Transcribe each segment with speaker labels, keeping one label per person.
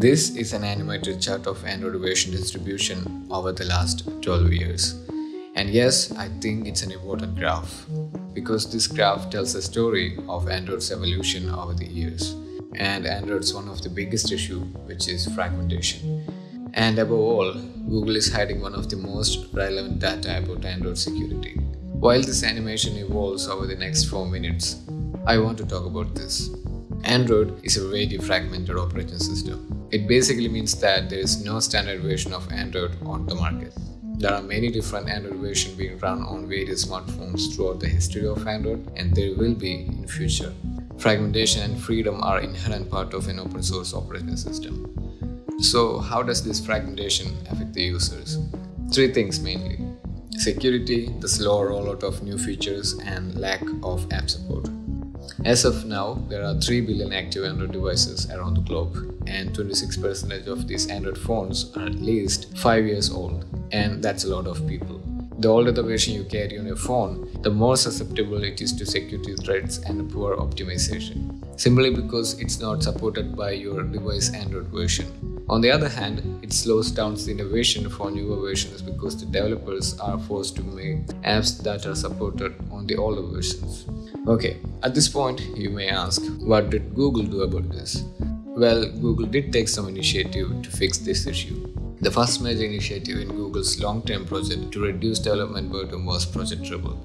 Speaker 1: This is an animated chart of Android version distribution over the last 12 years. And yes, I think it's an important graph because this graph tells a story of Android's evolution over the years. And Android's one of the biggest issue, which is fragmentation. And above all, Google is hiding one of the most relevant data about Android security. While this animation evolves over the next 4 minutes, I want to talk about this. Android is a very fragmented operating system. It basically means that there is no standard version of Android on the market. There are many different Android versions being run on various smartphones throughout the history of Android and there will be in future. Fragmentation and freedom are inherent part of an open source operating system. So how does this fragmentation affect the users? Three things mainly. Security, the slow rollout of new features and lack of app support. As of now, there are 3 billion active Android devices around the globe, and 26% of these Android phones are at least 5 years old, and that's a lot of people. The older the version you carry on your phone, the more susceptible it is to security threats and poor optimization, simply because it's not supported by your device Android version. On the other hand, it slows down the innovation for newer versions because the developers are forced to make apps that are supported on the older versions. Okay, at this point, you may ask, what did Google do about this? Well, Google did take some initiative to fix this issue. The first major initiative in Google's long-term project to reduce development burden was Project Treble.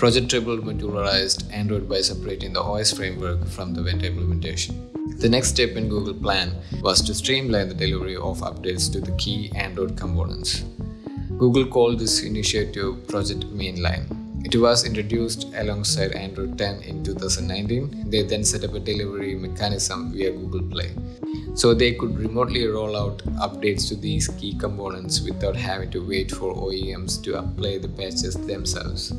Speaker 1: Project Treble modularized Android by separating the OS framework from the vendor implementation. The next step in Google plan was to streamline the delivery of updates to the key Android components. Google called this initiative Project Mainline. It was introduced alongside Android 10 in 2019. They then set up a delivery mechanism via Google Play so they could remotely roll out updates to these key components without having to wait for OEMs to apply the patches themselves.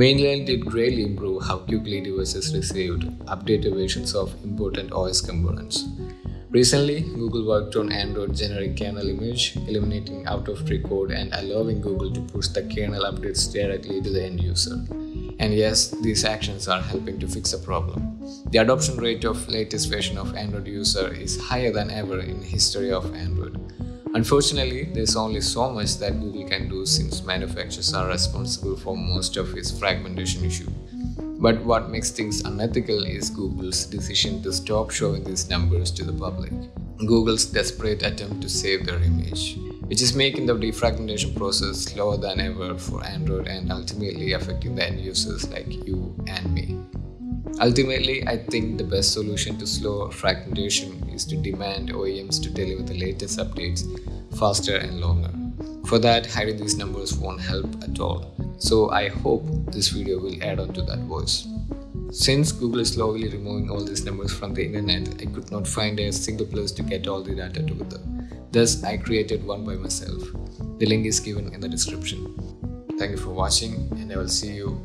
Speaker 1: Mainline did greatly improve how quickly devices received updated versions of important OS components. Recently, Google worked on Android generic kernel image, eliminating out-of-tree code and allowing Google to push the kernel updates directly to the end user. And yes, these actions are helping to fix a problem. The adoption rate of latest version of Android user is higher than ever in history of Android. Unfortunately, there's only so much that Google can do since manufacturers are responsible for most of its fragmentation issue. But what makes things unethical is Google's decision to stop showing these numbers to the public. Google's desperate attempt to save their image which is making the defragmentation process slower than ever for Android and ultimately affecting the end users like you and me. Ultimately, I think the best solution to slow fragmentation is to demand OEMs to deliver the latest updates faster and longer. For that, hiding these numbers won't help at all. So I hope this video will add on to that voice. Since Google is slowly removing all these numbers from the internet, I could not find a single place to get all the data together. Thus, I created one by myself. The link is given in the description. Thank you for watching and I will see you